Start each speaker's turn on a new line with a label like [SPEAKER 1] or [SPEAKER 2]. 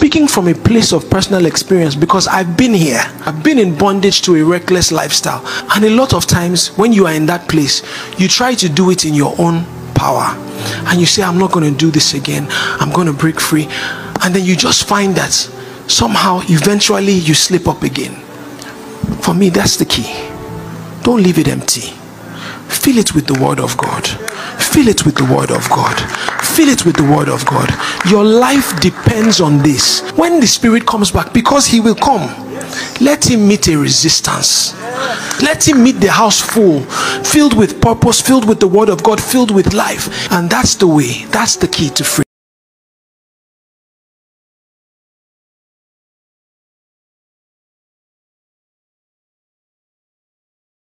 [SPEAKER 1] speaking from a place of personal experience because I've been here. I've been in bondage to a reckless lifestyle. And a lot of times, when you are in that place, you try to do it in your own power. And you say, I'm not going to do this again. I'm going to break free. And then you just find that somehow, eventually, you slip up again. For me, that's the key. Don't leave it empty. Fill it with the Word of God. Fill it with the Word of God. Fill it with the Word of God. Your life depends on this. When the Spirit comes back, because He will come, let Him meet a resistance. Let Him meet the house full, filled with purpose, filled with the Word of God, filled with life. And that's the way, that's the key to freedom.